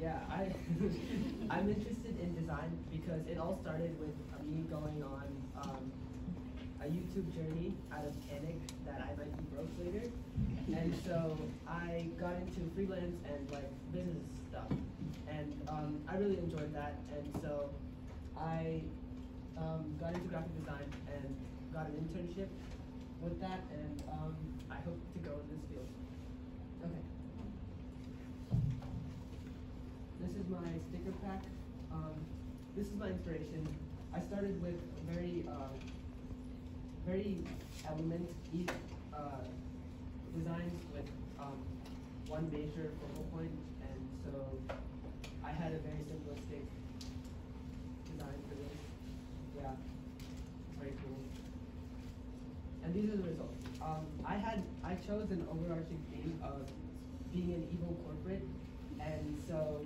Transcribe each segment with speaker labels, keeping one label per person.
Speaker 1: Yeah, I, I'm interested in design because it all started with me going on um, a YouTube journey out of panic that I might be broke later. And so I got into freelance and like business stuff. And um, I really enjoyed that. And so I um, got into graphic design and got an internship with that. And um, I hope to go in this field. Okay. This is my sticker pack. Um, this is my inspiration. I started with very, uh, very element uh, designs with um, one major focal point, and so I had a very simplistic design for this. Yeah, very cool. And these are the results. Um, I had I chose an overarching theme of being an evil corporate, and so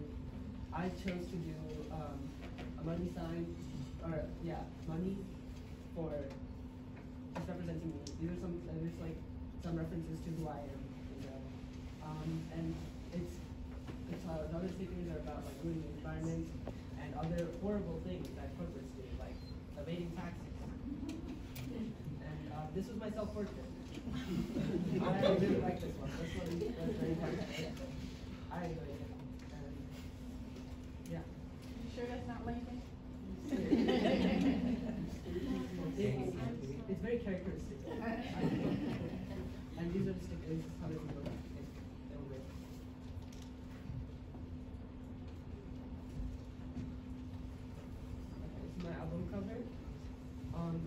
Speaker 1: I chose to do um, a money sign, or yeah, money for just representing me. These are some, there's like some references to who I am. Um, and it's, it's uh, the other stickers are about like ruining the environment and other horrible things that corporates do, like evading taxes. And uh, this was my self-portrait. I really like this one. This one very. I it. And yeah.
Speaker 2: You
Speaker 1: It's, very characteristic. and these are my album cover. Um,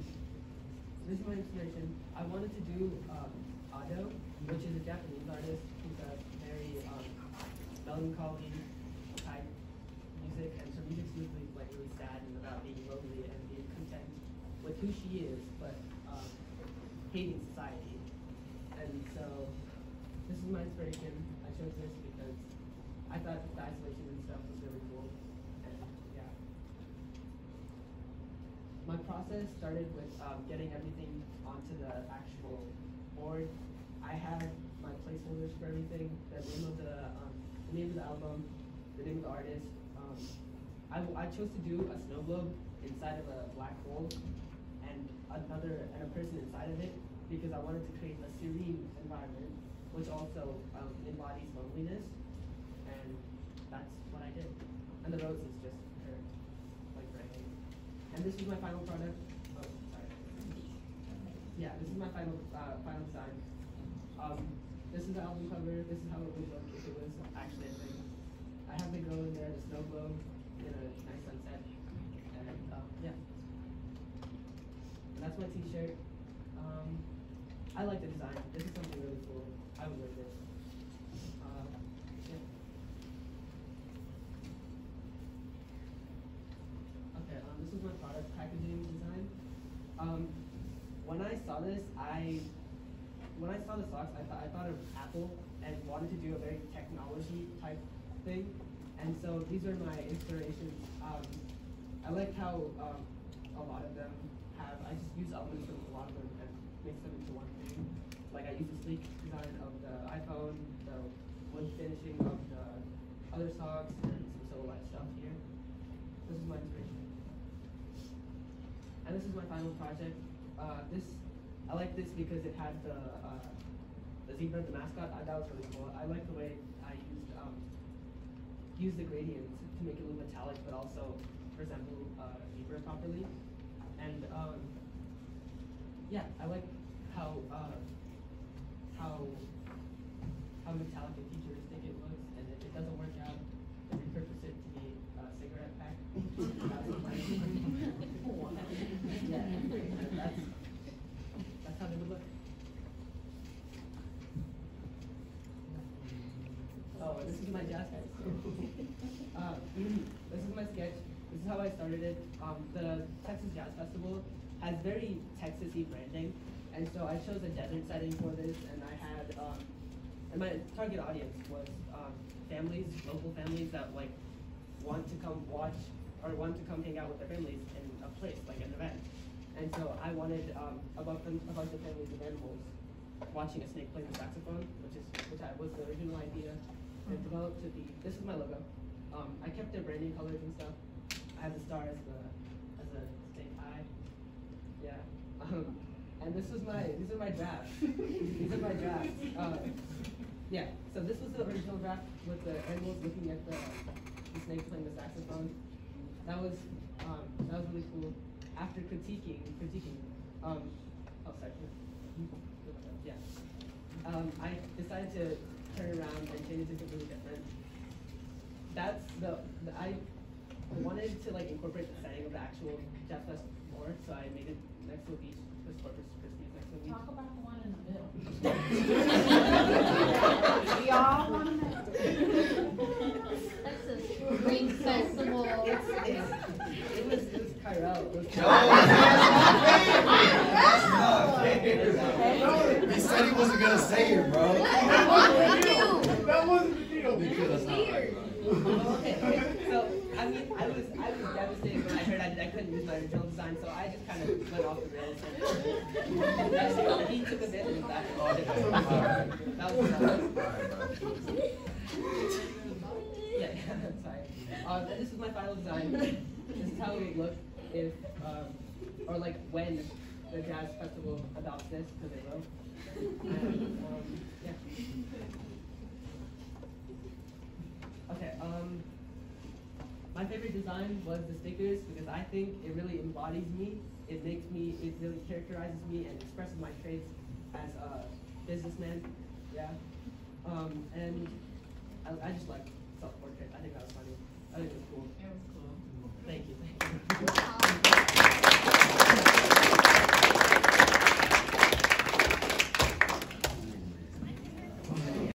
Speaker 1: this is my inspiration. I wanted to do um, Ado, which is a Japanese artist who's a very um, melancholy and her music's usually like really sad and about being lonely and being content with who she is, but um, hating society. And so this is my inspiration. I chose this because I thought the isolation and stuff was really cool. And yeah. My process started with um, getting everything onto the actual board. I had my placeholders for everything, the name of the, um, the name of the album, the name of the artist. I, I chose to do a snow globe inside of a black hole and another and a person inside of it because I wanted to create a serene environment which also um, embodies loneliness and that's what I did. And the rose is just her like right And this is my final product. Oh, sorry. Yeah, this is my final uh, final design. Um, this is the album cover. This is how it would look if it was actually a thing. I have the girl in there, the snow globe, a nice sunset, and uh, yeah. And that's my T-shirt. Um, I like the design. This is something really cool. I would wear this. Yeah. Okay, um, this is my product packaging design. Um, when I saw this, I when I saw the socks, I thought I thought of Apple and wanted to do a very technology type thing. And so these are my inspirations. Um, I like how um, a lot of them have. I just use elements from a lot of them and mix them into one thing. Like I use the sleek design of the iPhone, the wood finishing of the other socks, and some silhouette stuff here. This is my inspiration. And this is my final project. Uh, this I like this because it has the uh, the zebra, the mascot. I, that was really cool. I like the way I used um, used the gradient to make it look metallic, but also resemble uh, zebra properly. And um, yeah, I like how uh, how how metallic and futuristic it looks. And if it doesn't work out, then repurpose it to be a cigarette pack. That's my yeah, and that's that's how they would look. Oh, this is my jazz guys. Uh, this is my sketch. This is how I started it. Um, the Texas Jazz Festival has very Texasy branding, and so I chose a desert setting for this, and I had, um, and my target audience was um, families, local families that like want to come watch or want to come hang out with their families in a place like an event. And so I wanted um, a, bunch of, a bunch of families of animals watching a snake play the saxophone, which is which I was the original idea, developed to be. This is my logo. Um, I kept the branding colors and stuff. I have the star as the as a snake eye. Yeah. Um, and this was my these are my drafts. these are my drafts. Uh, yeah. So this was the original draft with the animals looking at the, the snake playing the saxophone. That was um, that was really cool. After critiquing critiquing, um, oh sorry. Yeah. Um, I decided to turn around and change it to something really different. That's the, the I wanted to like incorporate the setting of the actual Jazz Fest more, so I made it next to a beach because Corpus Christi is next to a beach.
Speaker 2: Talk about the one in the middle. We all wanna know.
Speaker 3: That's a spring festival.
Speaker 1: It's, it's, it was it was Kyrell. It was
Speaker 4: He said he wasn't gonna say it, bro.
Speaker 5: That wasn't the deal.
Speaker 4: Because that's not right,
Speaker 1: okay, okay. So I mean, I was I was devastated when I heard I, I couldn't use my original design, so I just kind of went off the rails. And, and he took a bit and that was that was that was yeah, yeah, sorry. Um, this is my final design. This is how it would look if, um, or like when the jazz festival adopts this, because they will. And, um, yeah. Okay, um, my favorite design was the stickers because I think it really embodies me. It makes me, it really characterizes me and expresses my traits as a businessman. Yeah. Um, and I, I just like